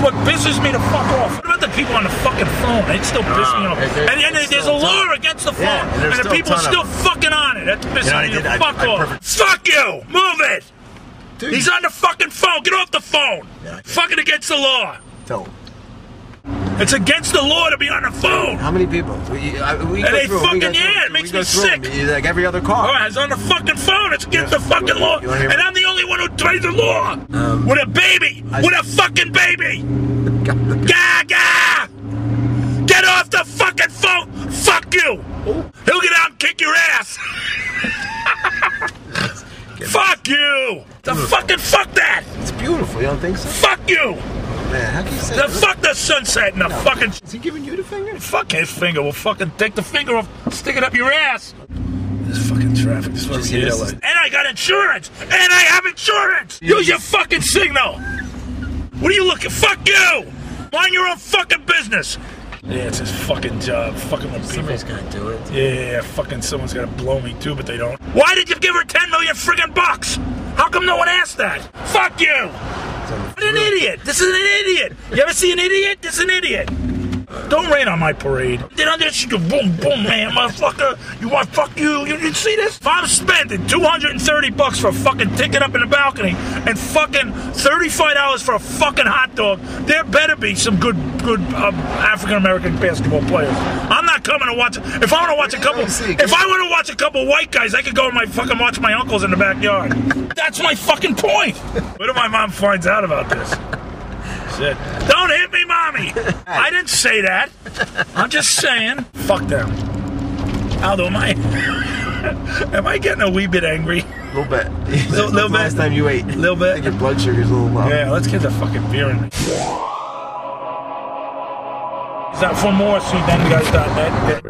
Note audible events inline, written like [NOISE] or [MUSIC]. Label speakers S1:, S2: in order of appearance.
S1: what pisses me the fuck off. What about the people on the fucking phone? It still pisses me off.
S2: there- there-
S1: And, and
S2: there's
S1: there's a
S2: a ton.
S1: law against the phone,
S2: Yeah, and
S1: and the people
S2: are
S1: still
S2: them.
S1: fucking on it. That's pissing
S2: You know what I
S1: me
S2: did?
S1: the
S2: I-
S1: fuck
S2: I
S1: off.
S2: perfect-
S1: Fuck you! Move it!
S2: Dude.
S1: He's on the fucking phone. Get off the phone.
S2: Yeah.
S1: Fucking against the law.
S2: So,
S1: It's against the law to be on the phone.
S2: how many people? We, I, we
S1: And they
S2: through we
S1: fucking-
S2: go through
S1: it makes
S2: we
S1: me sick.
S2: Like every other car.
S1: Oh, it's on the fucking phone. It's against
S2: Yeah.
S1: the fucking law.
S2: You
S1: And
S2: me?
S1: I'm the only one who plays the law.
S2: Um,
S1: with a baby.
S2: I-
S1: with a fucking baby. [LAUGHS] Gaga! Get off the fucking phone. Fuck you. He'll get out and kick your ass. [LAUGHS] fuck you. The fucking fuck that.
S2: It's beautiful. You don't think so?
S1: Fuck you.
S2: Man, how can you say
S1: The
S2: that?
S1: fuck the sunset and the fucking.
S2: Is he giving you the finger?
S1: Fuck his finger. We'll fucking take the finger off, stick it up your ass. This fucking traffic. This is what
S2: Just
S1: we
S2: hit
S1: hate
S2: us.
S1: LA. And I got insurance. And I have insurance. Use your fucking signal. What are you looking? Fuck you. Mind your own fucking business. Yeah, it's his fucking job. Fucking with people.
S2: Somebody's gonna do it.
S1: Yeah, yeah, yeah, fucking someone's gonna blow me too, but they don't. Why did you give her 10 million friggin' bucks? How come no one asked that? Fuck you! What an idiot! This is an idiot! You ever see an idiot? This is an idiot! Don't rain on my parade. Then on this, you go boom, boom, man, motherfucker. You want fuck you? You didn't see this? If I'm spending 230 bucks for a fucking ticket up in the balcony and fucking $35 for a fucking hot dog, there better be some good, good um, African American basketball players. I'm not coming to watch. If I want to watch a couple, if I want to watch a couple white guys, I could go and my fucking watch my uncles in the backyard. That's my fucking point. [LAUGHS] What if my mom finds out about this? Shit. Don't hit me, mommy. [LAUGHS] I didn't say that. I'm just saying. Fuck them. Am I? [LAUGHS] am I getting a wee bit angry?
S2: A little bit. [LAUGHS]
S1: Little- little bit.
S2: Last time you ate.
S1: A Little bit.
S2: I think your blood sugar's a little low.
S1: Yeah, let's get the fucking beer in. Is that for more? SweetDenGuys.net?